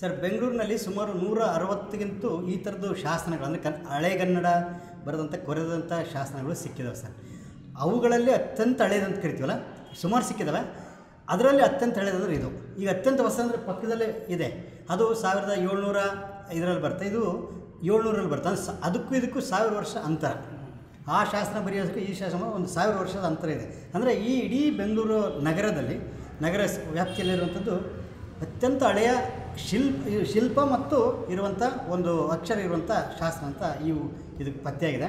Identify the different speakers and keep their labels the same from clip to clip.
Speaker 1: Sir, ಬೆಂಗಳೂರಿನಲ್ಲಿ ಸುಮಾರು ನೂರ ಅರವತ್ತಿಗಿಂತೂ ಈ ಥರದ್ದು ಶಾಸನಗಳು, ಅಂದರೆ ಕನ್ ಹಳೆಗನ್ನಡ ಬರೆದಂಥ, ಕೊರೆದಂಥ ಶಾಸನಗಳು ಸಿಕ್ಕಿದಾವೆ ಸರ್. ಅವುಗಳಲ್ಲಿ ಅತ್ಯಂತ ಹಳೇದಂತ ಕರಿತೀವಲ್ಲ, ಸುಮಾರು ಸಿಕ್ಕಿದಾವೆ. ಅದರಲ್ಲಿ ಅತ್ಯಂತ ಹಳೇದಂದ್ರೆ ಇದು. ಈಗ ಅತ್ಯಂತ ಹೊಸ ಅಂದರೆ ಪಕ್ಕದಲ್ಲೇ ಇದೆ. ಅದು ಸಾವಿರದ ಏಳ್ನೂರ ಇದರಲ್ಲಿ ಬರುತ್ತೆ. ಇದು ಏಳ್ನೂರಲ್ಲಿ ಬರ್ತದೆ ಸ- ಅದಕ್ಕೂ ಇದಕ್ಕೂ ಸಾವಿರ ವರ್ಷ ಅಂತರ. ಆ ಶಾಸನ ಬರೆಯೋದಕ್ಕೆ ಈ ಶಾಸನ ಒಂದು ಸಾವಿರ ವರ್ಷದ ಅಂತರ ಇದೆ. ಅಂದರೆ ಈ ಇಡೀ ಬೆಂಗಳೂರು ನಗರದಲ್ಲಿ, ನಗರ ವ್ಯಾಪ್ತಿಯಲ್ಲಿರುವಂಥದ್ದು ಅತ್ಯಂತ ಹಳೆಯ ಶಿಲ್ಪ ಶಿಲ್ಪ ಮತ್ತು ಇರುವಂಥ ಒಂದು ಅಕ್ಷರ ಇರುವಂಥ ಶಾಸನ ಅಂತ ಇವು ಇದಕ್ಕೆ ಪತ್ತೆಯಾಗಿದೆ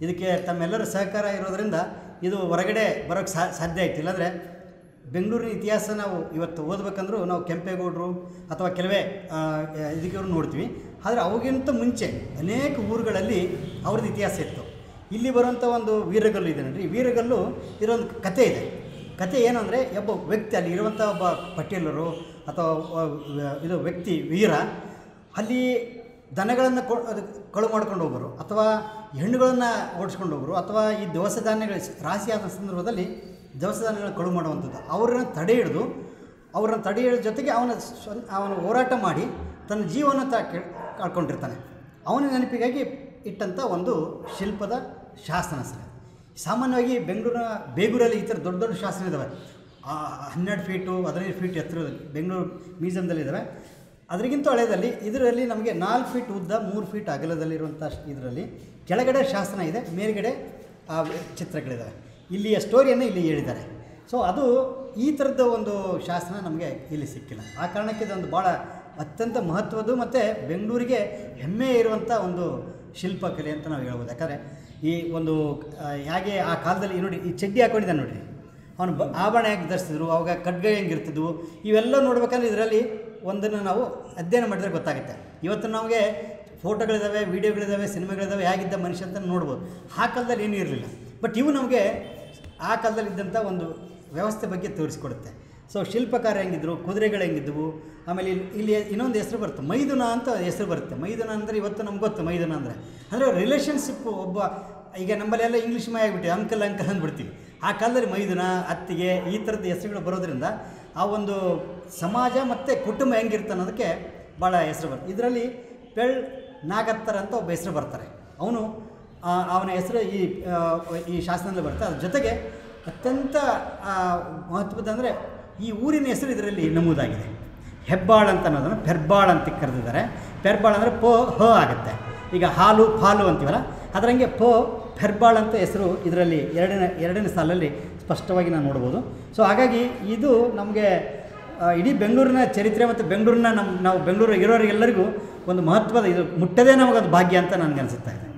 Speaker 1: ಇದಕ್ಕೆ ತಮ್ಮೆಲ್ಲರ ಸಹಕಾರ ಇರೋದರಿಂದ ಇದು ಹೊರಗಡೆ ಬರೋಕ್ಕೆ ಸಾಧ್ಯ ಆಯ್ತು. ಇಲ್ಲಾಂದರೆ ಬೆಂಗಳೂರಿನ ಇತಿಹಾಸ ನಾವು ಇವತ್ತು ಓದಬೇಕಂದ್ರೂ ನಾವು ಕೆಂಪೇಗೌಡರು ಅಥವಾ ಕೆಲವೇ ಆ, ಇದಕ್ಕೆ ಅವ್ರು ನೋಡ್ತೀವಿ. ಆದರೆ ಅವಾಗಿಂತ ಮುಂಚೆ ಅನೇಕ ಊರುಗಳಲ್ಲಿ ಅವ್ರದ್ದು ಇತಿಹಾಸ ಇತ್ತು. ಇಲ್ಲಿ ಬರುವಂಥ ಒಂದು ವೀರಗಲ್ಲು ಇದೆ ನೋಡ್ರಿ. ವೀರಗಲ್ಲು ಇರೋಒಂದು ಕತೆ ಇದೆ. ಕತೆ ಏನು ಅಂದರೆ ಒಬ್ಬ ವ್ಯಕ್ತಿ ಅಲ್ಲಿ ಇರುವಂಥ ಒಬ್ಬ ಪಟೇಲರು ಅಥವಾ ಇದು ವ್ಯಕ್ತಿ, ವೀರ, ಅಲ್ಲಿ ದನಗಳನ್ನು ಕೊ ಕಳು ಮಾಡ್ಕೊಂಡು ಹೋಗೋರು ಅಥವಾ ಹೆಣ್ಣುಗಳನ್ನು ಓಡಿಸ್ಕೊಂಡು ಹೋಗೋರು ಅಥವಾ ಈ ದವಸ ಧಾನ್ಯಗಳ ರಾಶಿ ಆದ ಸಂದರ್ಭದಲ್ಲಿ ದವಸ ಧಾನ್ಯಗಳನ್ನು ಕಳು ಮಾಡುವಂಥದ್ದು. ಅವರನ್ನು ತಡೆ ಹಿಡಿದು, ಅವರನ್ನು ತಡೆ ಹಿಡಿದ ಜೊತೆಗೆ ಅವನ ಸ್ವ, ಅವನು ಹೋರಾಟ ಮಾಡಿ ತನ್ನ ಜೀವನ ತ ಕಳ್ಕೊಂಡಿರ್ತಾನೆ ಅವನ ನೆನಪಿಗಾಗಿ ಇಟ್ಟಂಥ ಒಂದು ಶಿಲ್ಪದ ಶಾಸನ ಸರ್ ಸಾಮಾನ್ಯವಾಗಿ ಬೆಂಗಳೂರಿನ ಬೇಗೂರಲ್ಲಿ ಈ ಥರ ದೊಡ್ಡ ದೊಡ್ಡ ಶಾಸನ ಇದ್ದಾವೆ ಹನ್ನೆರಡು ಫೀಟು ಹದಿನೈದು ಫೀಟ್ ಎತ್ತರದಲ್ಲಿ ಬೆಂಗಳೂರು ಮ್ಯೂಸಿಯಮ್ದಲ್ಲಿ ಇದ್ದಾವೆ ಅದರಿಗಿಂತ ಹಳೆಯದಲ್ಲಿ ಇದರಲ್ಲಿ ನಮಗೆ ನಾಲ್ಕು ಫೀಟ್ ಉದ್ದ ಮೂರು ಫೀಟ್ ಅಗಲದಲ್ಲಿರುವಂಥ ಇದರಲ್ಲಿ ಕೆಳಗಡೆ ಶಾಸನ ಇದೆ, ಮೇಲ್ಗಡೆ ಆ ಚಿತ್ರಗಳಿದ್ದಾವೆ ಇಲ್ಲಿಯ ಸ್ಟೋರಿಯನ್ನು ಇಲ್ಲಿ ಹೇಳಿದ್ದಾರೆ. ಸೊ ಅದು ಈ ಥರದ ಒಂದು ಶಾಸನ ನಮಗೆ ಇಲ್ಲಿ ಸಿಕ್ಕಿಲ್ಲ. ಆ ಕಾರಣಕ್ಕೆ ಇದೊಂದು ಭಾಳ ಅತ್ಯಂತ ಮಹತ್ವದ್ದು ಮತ್ತು ಬೆಂಗಳೂರಿಗೆ ಹೆಮ್ಮೆ ಇರುವಂಥ ಒಂದು ಶಿಲ್ಪಕಲೆ ಅಂತ ನಾವು ಹೇಳ್ಬೋದು. ಯಾಕಂದರೆ ಈ ಒಂದು ಹೇಗೆ ಆ ಕಾಲದಲ್ಲಿ ನೋಡಿ, ಈ ಚಡ್ಡಿ ಹಾಕೊಂಡಿದ್ದಾನೆ ನೋಡಿ ಅವನು ಬ, ಆಭರಣ ಹೇಗೆ ಧರಿಸಿದ್ರು ಅವಾಗ ಖಡ್ಗ ಹೆಂಗಿರ್ತಿದ್ವು ಇವೆಲ್ಲ ನೋಡ್ಬೇಕಂದ್ರೆ ಇದರಲ್ಲಿ ಒಂದನ್ನು ನಾವು ಅಧ್ಯಯನ ಮಾಡಿದ್ರೆ ಗೊತ್ತಾಗುತ್ತೆ. ಇವತ್ತು ನಮಗೆ ಫೋಟೋಗಳಿದ್ದಾವೆ ವೀಡಿಯೋಗಳಿದ್ದಾವೆ ಸಿನಿಮಾಗಳಿದ್ದಾವೆ ಹೇಗಿದ್ದ ಮನುಷ್ಯ ಅಂತ ನೋಡ್ಬೋದು. ಆ ಕಾಲದಲ್ಲಿ ಏನೂ ಇರಲಿಲ್ಲ. ಬಟ್ ಇವು ನಮಗೆ ಆ ಕಾಲದಲ್ಲಿ ಇದ್ದಂಥ ಒಂದು ವ್ಯವಸ್ಥೆ ಬಗ್ಗೆ ತೋರಿಸ್ಕೊಡುತ್ತೆ. ಸೊ ಶಿಲ್ಪಕಾರ ಹೆಂಗಿದ್ರು, ಕುದುರೆಗಳು ಹೆಂಗಿದ್ವು, ಆಮೇಲೆ ಇಲ್ಲಿ ಇಲ್ಲಿ ಇನ್ನೊಂದು ಹೆಸರು ಬರುತ್ತೆ, ಮೈದುನ ಅಂತ ಹೆಸರು ಬರುತ್ತೆ. ಮೈದುನ ಅಂದರೆ ಇವತ್ತು ನಮ್ಗೆ ಗೊತ್ತು, ಮೈದುನ ಅಂದರೆ. ಅಂದರೆ ರಿಲೇಷನ್ಶಿಪ್ಪು ಒಬ್ಬ, ಈಗ ನಮ್ಮಲ್ಲೆಲ್ಲ ಇಂಗ್ಲೀಷ್ ಮೈ ಆಗಿಬಿಟ್ಟು ಅಂಕಲ್ ಅಂಕಲ್ ಅಂದ್ಬಿಡ್ತೀವಿ. ಆ ಕಾಲದಲ್ಲಿ ಮೈದುನ, ಅತ್ತಿಗೆ ಈ ಥರದ ಹೆಸರುಗಳು ಬರೋದ್ರಿಂದ ಆ ಒಂದು ಸಮಾಜ ಮತ್ತು ಕುಟುಂಬ ಹೆಂಗಿರುತ್ತೆ ಅನ್ನೋದಕ್ಕೆ ಭಾಳ ಹೆಸರು ಬರುತ್ತೆ. ಇದರಲ್ಲಿ ಪೆಳ್, ನಾಗತ್ತರ ಅಂತ ಒಬ್ಬ ಹೆಸರು ಬರ್ತಾರೆ. ಅವನು ಅವನ ಹೆಸರು ಈ ಈ ಶಾಸನದಲ್ಲಿ ಬರುತ್ತೆ. ಅದ್ರ ಜೊತೆಗೆ ಅತ್ಯಂತ ಮಹತ್ವದ ಅಂದರೆ ಈ ಊರಿನ ಹೆಸರು ಇದರಲ್ಲಿ ನಮೂದಾಗಿದೆ. ಹೆಬ್ಬಾಳ್ ಅಂತ ಅನ್ನೋದನ್ನು ಪೆರ್ಬಾಳ್ ಅಂತ ಕರೆದಿದ್ದಾರೆ. ಪೆರ್ಬಾಳ್ ಅಂದರೆ ಪೋ, ಹ ಆಗುತ್ತೆ. ಈಗ ಹಾಲು, ಫಾಲು ಅಂತೀವಲ್ಲ, ಅದರಂಗೆ ಪೋ, ಪೆರ್ಬಾಳ್ ಅಂತ ಹೆಸರು ಇದರಲ್ಲಿ ಎರಡನೇ ಎರಡನೇ ಸಾಲಲ್ಲಿ ಸ್ಪಷ್ಟವಾಗಿ ನಾವು ನೋಡ್ಬೋದು. ಸೊ ಹಾಗಾಗಿ ಇದು ನಮಗೆ ಇಡೀ ಬೆಂಗಳೂರಿನ ಚರಿತ್ರೆ ಮತ್ತು ಬೆಂಗಳೂರಿನ ನಮ್ಮ ನಾವು ಬೆಂಗಳೂರು ಇರೋರಿಗೆಲ್ಲರಿಗೂ ಒಂದು ಮಹತ್ವದ ಇದು ಮುಟ್ಟದೇ ನಮಗದು ಭಾಗ್ಯ ಅಂತ ನನಗೆ ಅನಿಸುತ್ತಾ ಇದೆ.